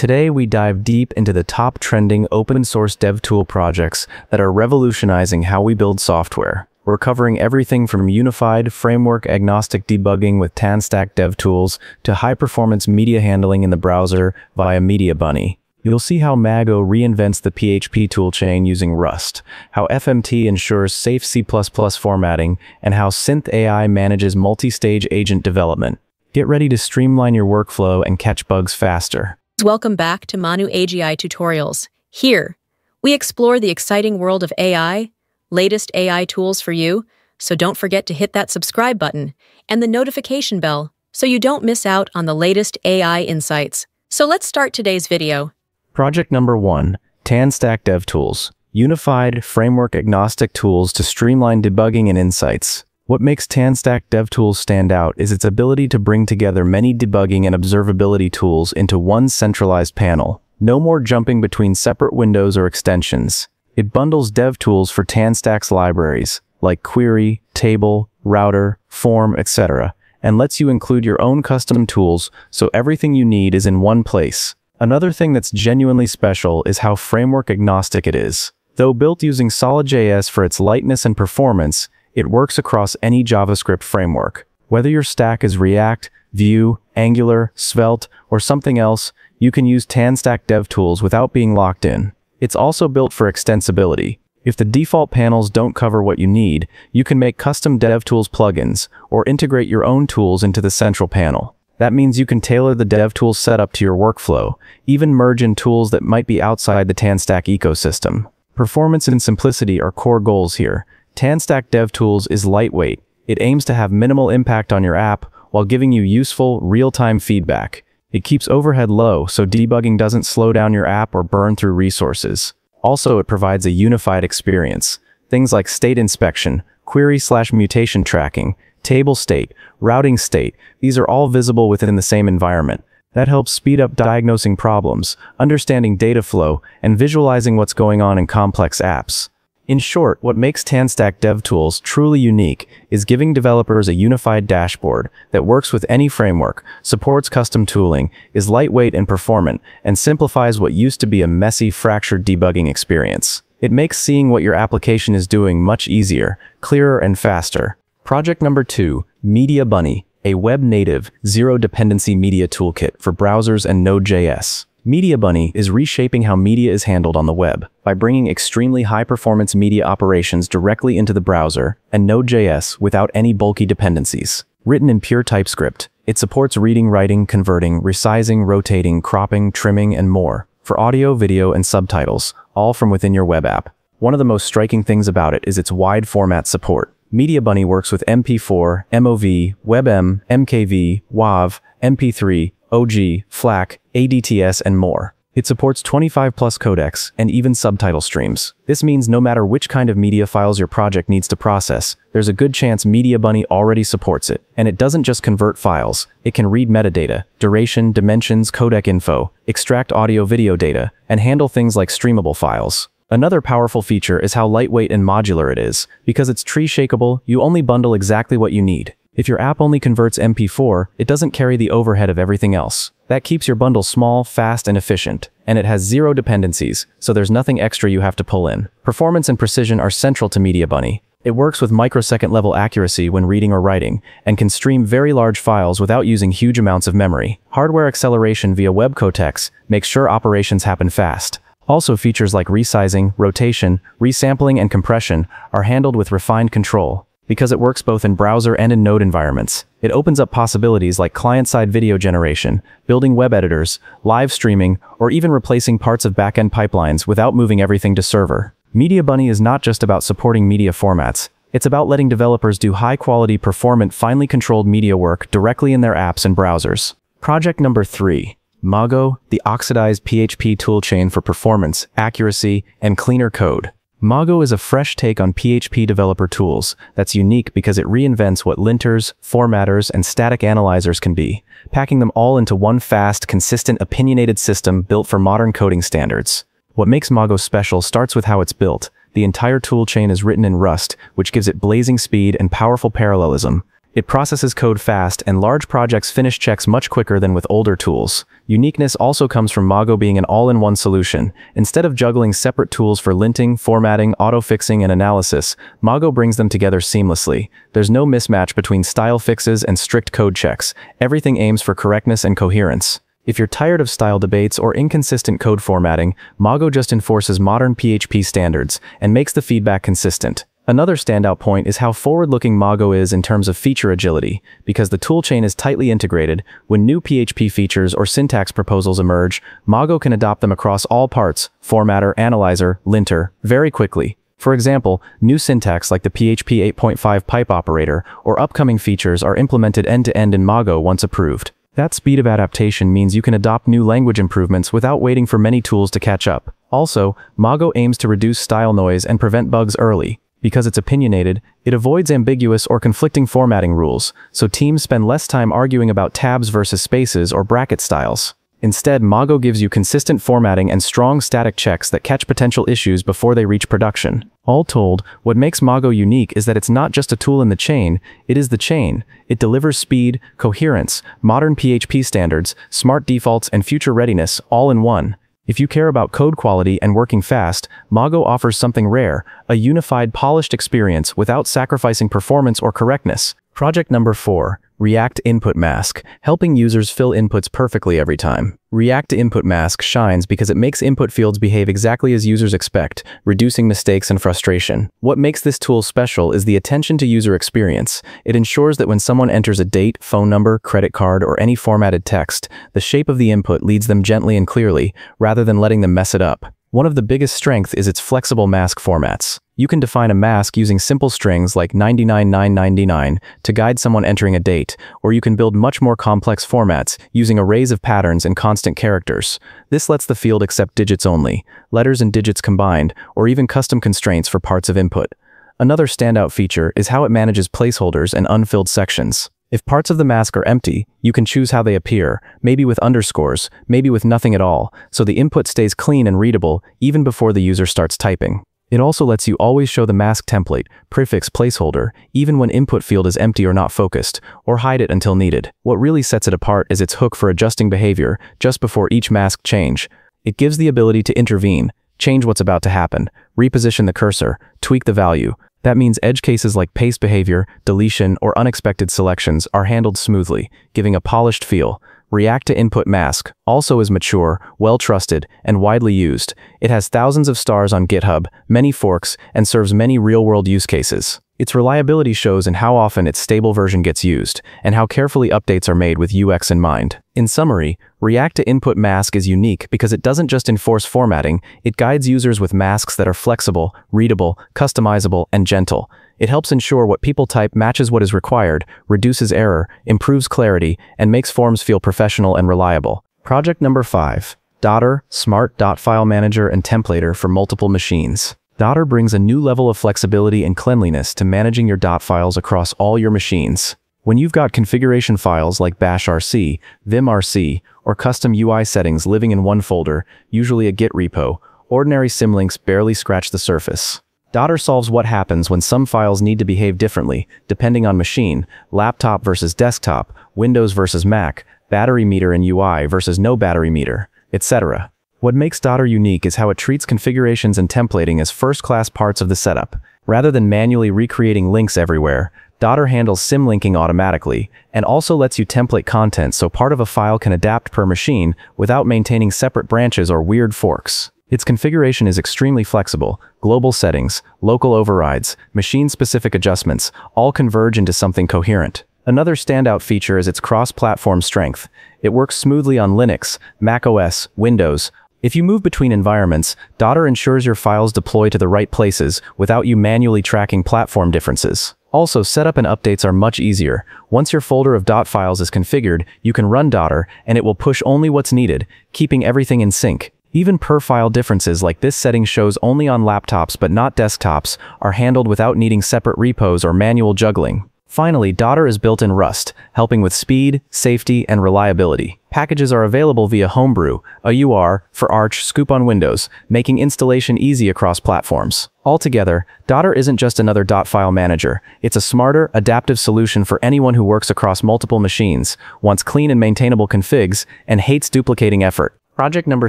Today we dive deep into the top trending open source dev tool projects that are revolutionizing how we build software. We're covering everything from unified, framework agnostic debugging with TanStack DevTools to high performance media handling in the browser via Mediabunny. You'll see how Mago reinvents the PHP toolchain using Rust, how FMT ensures safe C++ formatting, and how Synth AI manages multi-stage agent development. Get ready to streamline your workflow and catch bugs faster. Welcome back to Manu AGI Tutorials. Here, we explore the exciting world of AI, latest AI tools for you, so don't forget to hit that subscribe button and the notification bell so you don't miss out on the latest AI insights. So let's start today's video. Project number one, TanStack DevTools. Unified, framework-agnostic tools to streamline debugging and insights. What makes TanStack DevTools stand out is its ability to bring together many debugging and observability tools into one centralized panel. No more jumping between separate windows or extensions. It bundles DevTools for TanStack's libraries, like query, table, router, form, etc., and lets you include your own custom tools so everything you need is in one place. Another thing that's genuinely special is how framework agnostic it is. Though built using Solid.js for its lightness and performance, it works across any JavaScript framework. Whether your stack is React, Vue, Angular, Svelte, or something else, you can use TanStack DevTools without being locked in. It's also built for extensibility. If the default panels don't cover what you need, you can make custom DevTools plugins or integrate your own tools into the central panel. That means you can tailor the DevTools setup to your workflow, even merge in tools that might be outside the TanStack ecosystem. Performance and simplicity are core goals here. TanStack DevTools is lightweight. It aims to have minimal impact on your app while giving you useful, real-time feedback. It keeps overhead low so debugging doesn't slow down your app or burn through resources. Also, it provides a unified experience. Things like state inspection, query slash mutation tracking, table state, routing state, these are all visible within the same environment. That helps speed up diagnosing problems, understanding data flow, and visualizing what's going on in complex apps. In short, what makes TanStack DevTools truly unique is giving developers a unified dashboard that works with any framework, supports custom tooling, is lightweight and performant, and simplifies what used to be a messy, fractured debugging experience. It makes seeing what your application is doing much easier, clearer, and faster. Project number two, Mediabunny, a web-native, zero-dependency media toolkit for browsers and Node.js. Mediabunny is reshaping how media is handled on the web by bringing extremely high-performance media operations directly into the browser and Node.js without any bulky dependencies. Written in pure TypeScript, it supports reading, writing, converting, resizing, rotating, cropping, trimming, and more for audio, video, and subtitles, all from within your web app. One of the most striking things about it is its wide format support. Mediabunny works with MP4, MOV, WebM, MKV, WAV, MP3, Ogg, FLAC, ADTS, and more. It supports 25 plus codecs and even subtitle streams. This means no matter which kind of media files your project needs to process, there's a good chance Mediabunny already supports it. And it doesn't just convert files, it can read metadata, duration, dimensions, codec info, extract audio video data, and handle things like streamable files. Another powerful feature is how lightweight and modular it is. Because it's tree shakeable, you only bundle exactly what you need. If your app only converts MP4, it doesn't carry the overhead of everything else. That keeps your bundle small, fast, and efficient. And it has zero dependencies, so there's nothing extra you have to pull in. Performance and precision are central to Mediabunny. It works with microsecond level accuracy when reading or writing, and can stream very large files without using huge amounts of memory. Hardware acceleration via web codecs makes sure operations happen fast. Also features like resizing, rotation, resampling, and compression are handled with refined control. Because it works both in browser and in node environments, it opens up possibilities like client-side video generation, building web editors, live streaming, or even replacing parts of backend pipelines without moving everything to server. Mediabunny is not just about supporting media formats, it's about letting developers do high-quality, performant, finely controlled media work directly in their apps and browsers. Project number three, Mago, the oxidized PHP toolchain for performance, accuracy, and cleaner code. Mago is a fresh take on PHP developer tools that's unique because it reinvents what linters, formatters, and static analyzers can be, packing them all into one fast, consistent, opinionated system built for modern coding standards. What makes Mago special starts with how it's built. The entire toolchain is written in Rust, which gives it blazing speed and powerful parallelism. It processes code fast and large projects finish checks much quicker than with older tools. Uniqueness also comes from Mago being an all-in-one solution. Instead of juggling separate tools for linting, formatting, auto-fixing, and analysis, Mago brings them together seamlessly. There's no mismatch between style fixes and strict code checks. Everything aims for correctness and coherence. If you're tired of style debates or inconsistent code formatting, Mago just enforces modern PHP standards and makes the feedback consistent. Another standout point is how forward-looking Mago is in terms of feature agility, because the toolchain is tightly integrated, when new PHP features or syntax proposals emerge, Mago can adopt them across all parts, formatter, analyzer, linter, very quickly. For example, new syntax like the PHP 8.5 pipe operator or upcoming features are implemented end-to-end -end in Mago once approved. That speed of adaptation means you can adopt new language improvements without waiting for many tools to catch up. Also, Mago aims to reduce style noise and prevent bugs early. Because it's opinionated, it avoids ambiguous or conflicting formatting rules, so teams spend less time arguing about tabs versus spaces or bracket styles. Instead, Mago gives you consistent formatting and strong static checks that catch potential issues before they reach production. All told, what makes Mago unique is that it's not just a tool in the chain, it is the chain. It delivers speed, coherence, modern PHP standards, smart defaults, and future readiness all in one. If you care about code quality and working fast, Mago offers something rare, a unified polished experience without sacrificing performance or correctness. Project number 4. React Input Mask, helping users fill inputs perfectly every time. React Input Mask shines because it makes input fields behave exactly as users expect, reducing mistakes and frustration. What makes this tool special is the attention to user experience. It ensures that when someone enters a date, phone number, credit card, or any formatted text, the shape of the input leads them gently and clearly, rather than letting them mess it up. One of the biggest strengths is its flexible mask formats. You can define a mask using simple strings like 99999 to guide someone entering a date, or you can build much more complex formats using arrays of patterns and constant characters. This lets the field accept digits only, letters and digits combined, or even custom constraints for parts of input. Another standout feature is how it manages placeholders and unfilled sections. If parts of the mask are empty, you can choose how they appear, maybe with underscores, maybe with nothing at all, so the input stays clean and readable even before the user starts typing. It also lets you always show the mask template, prefix placeholder, even when input field is empty or not focused, or hide it until needed. What really sets it apart is its hook for adjusting behavior just before each mask change. It gives the ability to intervene, change what's about to happen, reposition the cursor, tweak the value, that means edge cases like paste behavior, deletion, or unexpected selections are handled smoothly, giving a polished feel. React to Input Mask also is mature, well-trusted, and widely used. It has thousands of stars on GitHub, many forks, and serves many real-world use cases. Its reliability shows in how often its stable version gets used, and how carefully updates are made with UX in mind. In summary, React to Input Mask is unique because it doesn't just enforce formatting, it guides users with masks that are flexible, readable, customizable, and gentle. It helps ensure what people type matches what is required, reduces error, improves clarity, and makes forms feel professional and reliable. Project number 5. Dotter, Smart Dot File Manager and Templater for Multiple Machines. Dotter brings a new level of flexibility and cleanliness to managing your dot files across all your machines. When you've got configuration files like bashrc, vimrc, or custom UI settings living in one folder, usually a Git repo, ordinary symlinks barely scratch the surface. Dotter solves what happens when some files need to behave differently, depending on machine, laptop versus desktop, Windows versus Mac, battery meter and UI versus no battery meter, etc. What makes Dotter unique is how it treats configurations and templating as first-class parts of the setup. Rather than manually recreating links everywhere, Dotter handles symlinking automatically, and also lets you template content so part of a file can adapt per machine without maintaining separate branches or weird forks. Its configuration is extremely flexible. Global settings, local overrides, machine-specific adjustments all converge into something coherent. Another standout feature is its cross-platform strength. It works smoothly on Linux, macOS, Windows, if you move between environments, Dotter ensures your files deploy to the right places without you manually tracking platform differences. Also, setup and updates are much easier. Once your folder of dot files is configured, you can run Dotter, and it will push only what's needed, keeping everything in sync. Even per-file differences like this setting shows only on laptops but not desktops are handled without needing separate repos or manual juggling. Finally, Dotter is built in Rust, helping with speed, safety, and reliability. Packages are available via Homebrew, AUR, for Arch, Scoop on Windows, making installation easy across platforms. Altogether, Dotter isn't just another dot file manager. It's a smarter, adaptive solution for anyone who works across multiple machines, wants clean and maintainable configs, and hates duplicating effort. Project number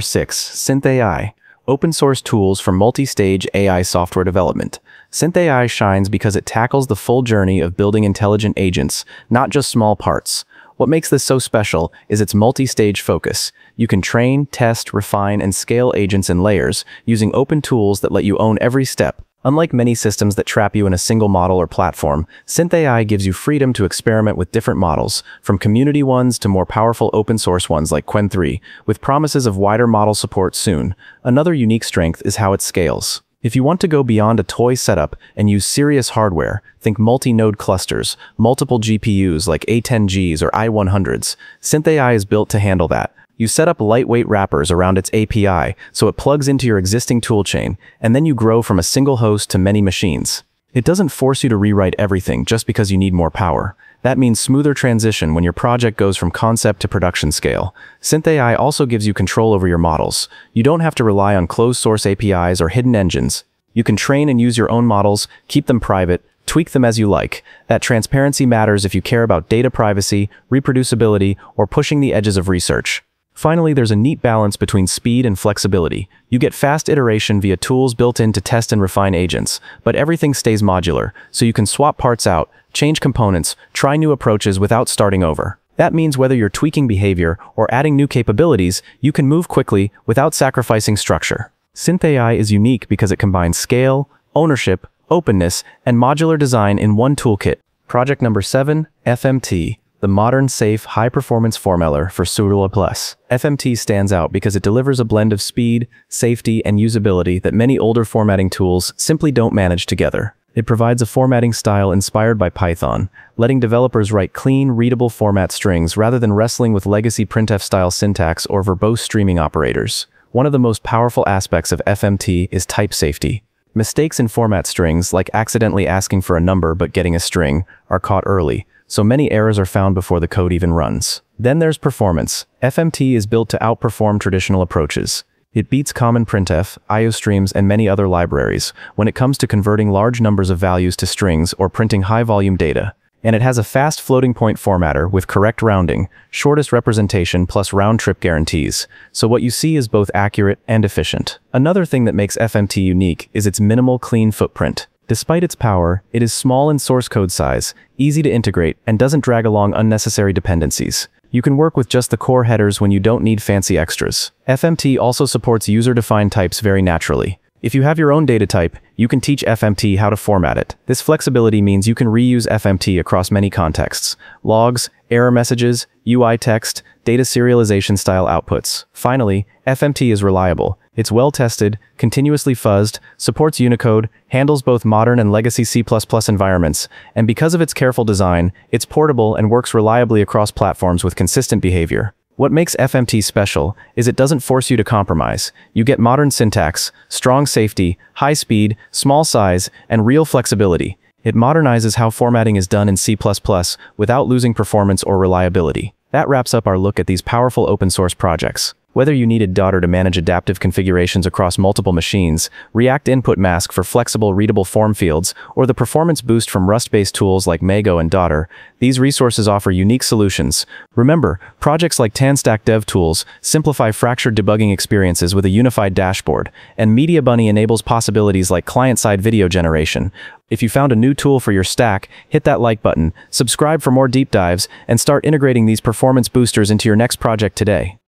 6, SynthAI. Open source tools for multi-stage AI software development. SynthAI shines because it tackles the full journey of building intelligent agents, not just small parts. What makes this so special is its multi-stage focus. You can train, test, refine, and scale agents in layers using open tools that let you own every step. Unlike many systems that trap you in a single model or platform, SynthAI gives you freedom to experiment with different models, from community ones to more powerful open source ones like Qwen 3, with promises of wider model support soon. Another unique strength is how it scales. If you want to go beyond a toy setup and use serious hardware, think multi-node clusters, multiple GPUs like A10Gs or i100s, SynthAI is built to handle that. You set up lightweight wrappers around its API so it plugs into your existing toolchain, and then you grow from a single host to many machines. It doesn't force you to rewrite everything just because you need more power. That means smoother transition when your project goes from concept to production scale. SynthAI also gives you control over your models. You don't have to rely on closed source APIs or hidden engines. You can train and use your own models, keep them private, tweak them as you like. That transparency matters if you care about data privacy, reproducibility, or pushing the edges of research. Finally, there's a neat balance between speed and flexibility. You get fast iteration via tools built in to test and refine agents, but everything stays modular, so you can swap parts out, change components, try new approaches without starting over. That means whether you're tweaking behavior or adding new capabilities, you can move quickly without sacrificing structure. SynthAI is unique because it combines scale, ownership, openness, and modular design in one toolkit. Project number 7, FMT the modern, safe, high-performance formatter for Surula Plus. FMT stands out because it delivers a blend of speed, safety, and usability that many older formatting tools simply don't manage together. It provides a formatting style inspired by Python, letting developers write clean, readable format strings rather than wrestling with legacy printf-style syntax or verbose streaming operators. One of the most powerful aspects of FMT is type safety. Mistakes in format strings, like accidentally asking for a number but getting a string, are caught early, so many errors are found before the code even runs. Then there's performance. FMT is built to outperform traditional approaches. It beats common printf, IOStreams, and many other libraries when it comes to converting large numbers of values to strings or printing high-volume data. And it has a fast floating point formatter with correct rounding, shortest representation plus round-trip guarantees, so what you see is both accurate and efficient. Another thing that makes FMT unique is its minimal clean footprint. Despite its power, it is small in source code size, easy to integrate, and doesn't drag along unnecessary dependencies. You can work with just the core headers when you don't need fancy extras. FMT also supports user-defined types very naturally. If you have your own data type, you can teach FMT how to format it. This flexibility means you can reuse FMT across many contexts. Logs, error messages, UI text, data serialization style outputs. Finally, FMT is reliable. It's well-tested, continuously fuzzed, supports Unicode, handles both modern and legacy C++ environments, and because of its careful design, it's portable and works reliably across platforms with consistent behavior. What makes FMT special is it doesn't force you to compromise. You get modern syntax, strong safety, high speed, small size, and real flexibility. It modernizes how formatting is done in C++ without losing performance or reliability. That wraps up our look at these powerful open source projects. Whether you needed Dotter to manage adaptive configurations across multiple machines, React Input Mask for flexible readable form fields, or the performance boost from Rust-based tools like Mago and Dotter, these resources offer unique solutions. Remember, projects like TanStack DevTools simplify fractured debugging experiences with a unified dashboard, and Mediabunny enables possibilities like client-side video generation. If you found a new tool for your stack, hit that like button, subscribe for more deep dives, and start integrating these performance boosters into your next project today.